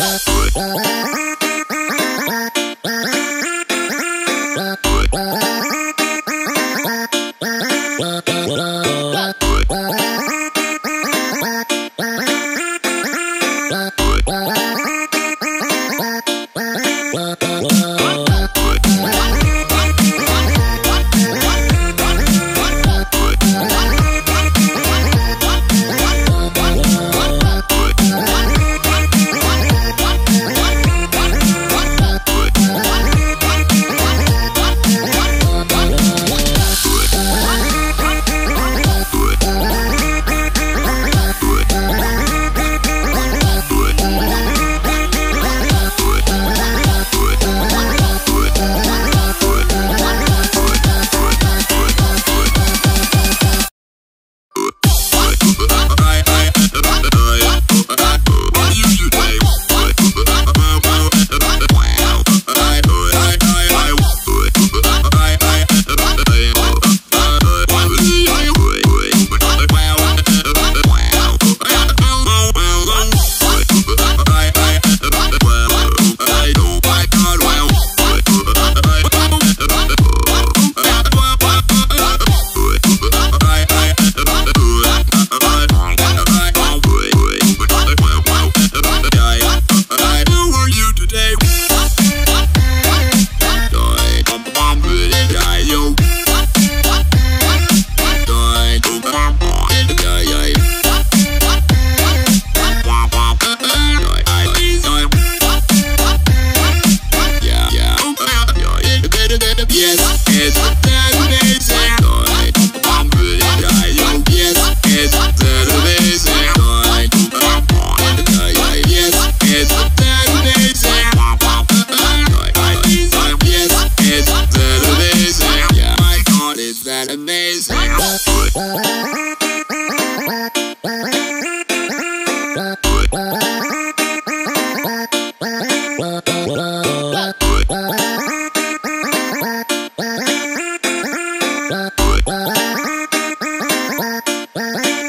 Música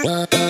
Bye.